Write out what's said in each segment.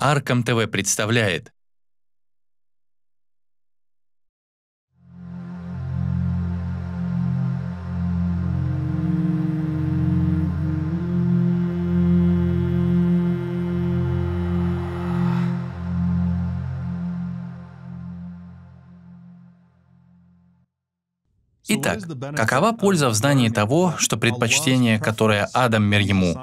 Аркам ТВ представляет. Итак, какова польза в знании того, что предпочтение, которое Адам мир ему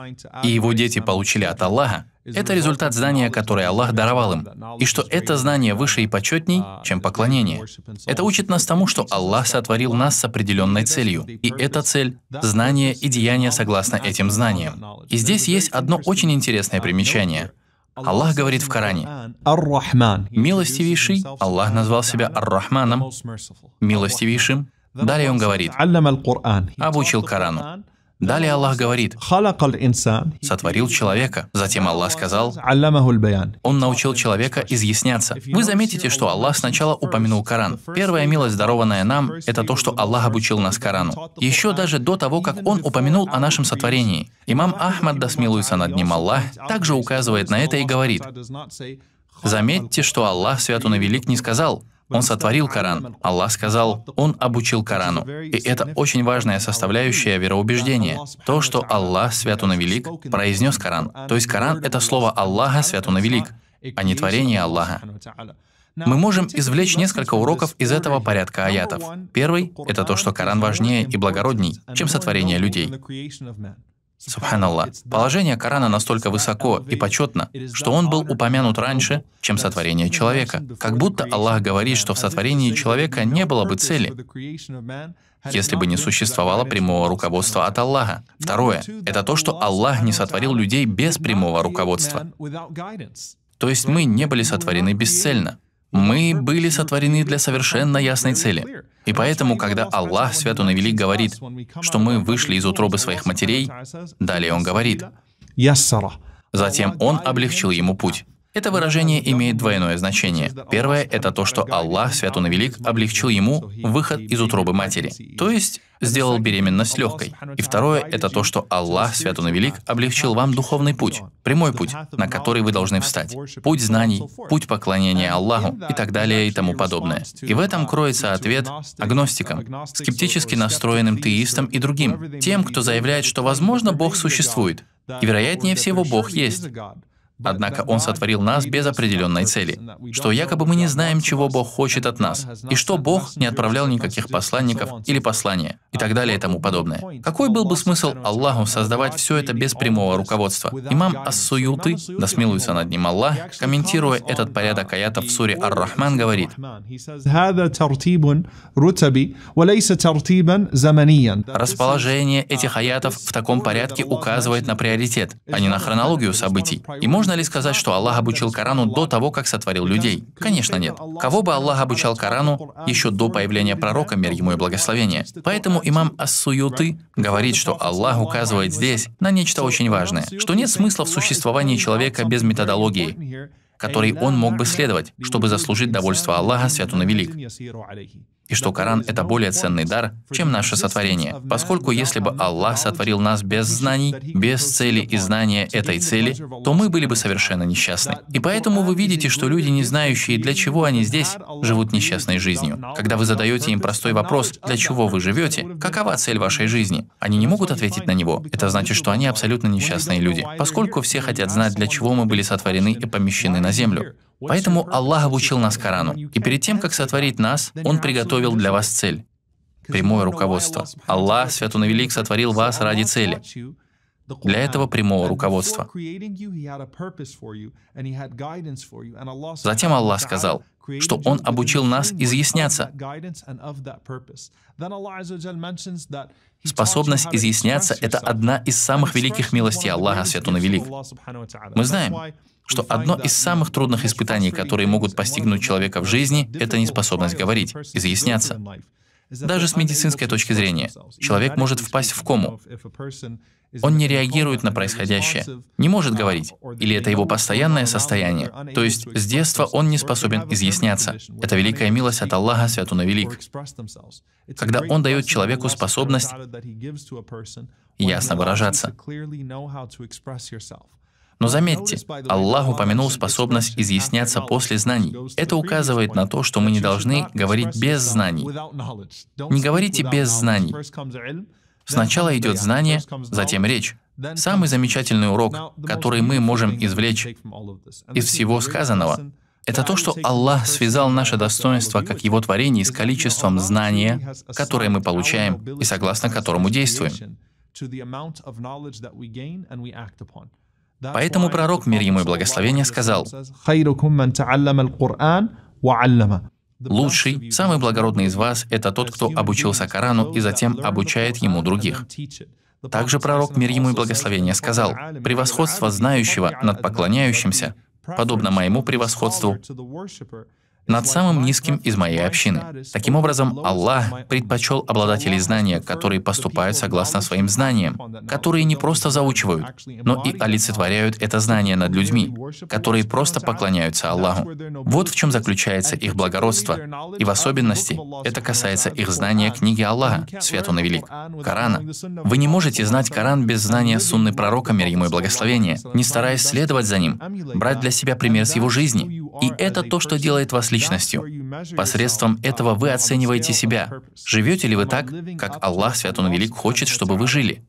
и его дети получили от Аллаха, это результат знания, которое Аллах даровал им, и что это знание выше и почетней, чем поклонение. Это учит нас тому, что Аллах сотворил нас с определенной целью, и эта цель — знание и деяние согласно этим знаниям. И здесь есть одно очень интересное примечание. Аллах говорит в Коране, «Милостивейший» Аллах назвал себя Ар-Рахманом, милостивейшим, Далее он говорит, обучил Корану. Далее Аллах говорит, сотворил человека. Затем Аллах сказал, он научил человека изъясняться. Вы заметите, что Аллах сначала упомянул Коран. Первая милость, дарованная нам, это то, что Аллах обучил нас Корану. Еще даже до того, как он упомянул о нашем сотворении. Имам Ахмад, да смилуется над ним Аллах, также указывает на это и говорит, Заметьте, что Аллах, свят он и велик, не сказал, он сотворил Коран. Аллах сказал, Он обучил Корану. И это очень важная составляющая вероубеждения. То, что Аллах, свят он и велик, произнес Коран. То есть Коран — это слово Аллаха, свят он и велик, а не творение Аллаха. Мы можем извлечь несколько уроков из этого порядка аятов. Первый — это то, что Коран важнее и благородней, чем сотворение людей. Субханаллах. Положение Корана настолько высоко и почетно, что он был упомянут раньше, чем сотворение человека. Как будто Аллах говорит, что в сотворении человека не было бы цели, если бы не существовало прямого руководства от Аллаха. Второе — это то, что Аллах не сотворил людей без прямого руководства. То есть мы не были сотворены бесцельно. Мы были сотворены для совершенно ясной цели. И поэтому, когда Аллах, свят он и велик, говорит, что мы вышли из утробы своих матерей, далее Он говорит, затем Он облегчил ему путь. Это выражение имеет двойное значение. Первое — это то, что Аллах, свят он и велик, облегчил ему выход из утробы матери, то есть сделал беременность легкой. И второе — это то, что Аллах, свят он и велик, облегчил вам духовный путь, прямой путь, на который вы должны встать, путь знаний, путь поклонения Аллаху и так далее и тому подобное. И в этом кроется ответ агностикам, скептически настроенным теистам и другим, тем, кто заявляет, что, возможно, Бог существует, и вероятнее всего Бог есть. Однако Он сотворил нас без определенной цели, что якобы мы не знаем, чего Бог хочет от нас, и что Бог не отправлял никаких посланников или послания, и так далее и тому подобное. Какой был бы смысл Аллаху создавать все это без прямого руководства? Имам Ас-Суюты, да смилуется над ним Аллах, комментируя этот порядок аятов в суре Ар-Рахман, говорит, Расположение этих аятов в таком порядке указывает на приоритет, а не на хронологию событий. И можно ли сказать, что Аллах обучил Корану до того, как сотворил людей? Конечно, нет. Кого бы Аллах обучал Корану еще до появления пророка, мир ему и благословение? Поэтому имам Ас-Суюты говорит, что Аллах указывает здесь на нечто очень важное, что нет смысла в существовании человека без методологии, которой он мог бы следовать, чтобы заслужить довольство Аллаха, свят он велик и что Коран — это более ценный дар, чем наше сотворение, поскольку если бы Аллах сотворил нас без знаний, без цели и знания этой цели, то мы были бы совершенно несчастны. И поэтому вы видите, что люди, не знающие, для чего они здесь, живут несчастной жизнью. Когда вы задаете им простой вопрос, для чего вы живете, какова цель вашей жизни, они не могут ответить на него. Это значит, что они абсолютно несчастные люди, поскольку все хотят знать, для чего мы были сотворены и помещены на землю. Поэтому Аллах обучил нас Корану. И перед тем, как сотворить нас, Он приготовил для вас цель. Прямое руководство. Аллах, Свят Он и Велик, сотворил вас ради цели. Для этого прямого руководства. Затем Аллах сказал, что Он обучил нас изъясняться. Способность изъясняться — это одна из самых великих милостей Аллаха, Свят Он и Велик. Мы знаем, что одно из самых трудных испытаний, которые могут постигнуть человека в жизни, это неспособность говорить, изъясняться. Даже с медицинской точки зрения, человек может впасть в кому. Он не реагирует на происходящее, не может говорить, или это его постоянное состояние. То есть с детства он не способен изъясняться. Это великая милость от Аллаха, свят он велик. Когда он дает человеку способность ясно выражаться. Но заметьте, Аллах упомянул способность изъясняться после знаний. Это указывает на то, что мы не должны говорить без знаний. Не говорите без знаний. Сначала идет знание, затем речь. Самый замечательный урок, который мы можем извлечь из всего сказанного, это то, что Аллах связал наше достоинство как Его творение с количеством знания, которое мы получаем и согласно которому действуем. Поэтому пророк, мир ему и благословение, сказал, «Лучший, самый благородный из вас — это тот, кто обучился Корану и затем обучает ему других». Также пророк, мир ему и благословение, сказал, «Превосходство знающего над поклоняющимся, подобно моему превосходству над самым низким из моей общины. Таким образом, Аллах предпочел обладателей знания, которые поступают согласно своим знаниям, которые не просто заучивают, но и олицетворяют это знание над людьми, которые просто поклоняются Аллаху. Вот в чем заключается их благородство. И в особенности это касается их знания книги Аллаха, Свят Он и Велик, Корана. Вы не можете знать Коран без знания сунны пророка, мир ему и благословения, не стараясь следовать за ним, брать для себя пример с его жизни. И это то, что делает вас личностью. Посредством этого вы оцениваете себя. Живете ли вы так, как Аллах Свят Он Велик хочет, чтобы вы жили?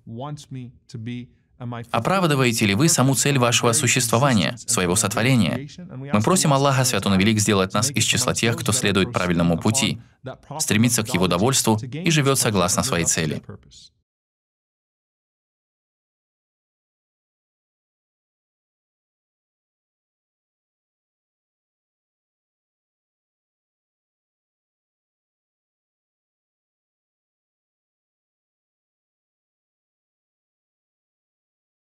Оправдываете ли вы саму цель вашего существования, своего сотворения? Мы просим Аллаха Свят Он Велик сделать нас из числа тех, кто следует правильному пути, стремится к Его довольству и живет согласно своей цели.